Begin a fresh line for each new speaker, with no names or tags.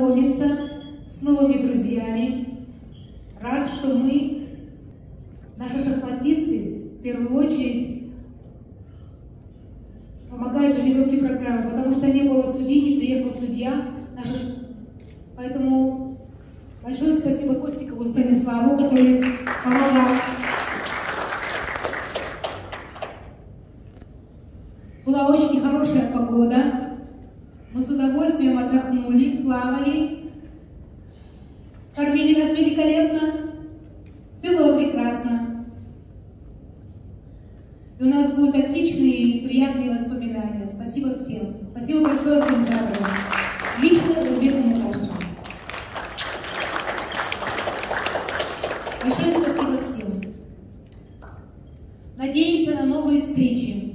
познакомиться с новыми друзьями. Рад, что мы, наши шахматисты, в первую очередь, помогают Жеребьевке программы, потому что не было судьи, не приехал судья. Наши... Поэтому большое спасибо Костикову Станиславу, который помогал. Была очень хорошая погода. Мы с удовольствием отдохнули, плавали, кормили нас великолепно. Все было прекрасно. И у нас будут отличные и приятные воспоминания. Спасибо всем. Спасибо большое организаторам. Лично Рубену Наташа. Большое спасибо всем. Надеемся на новые встречи.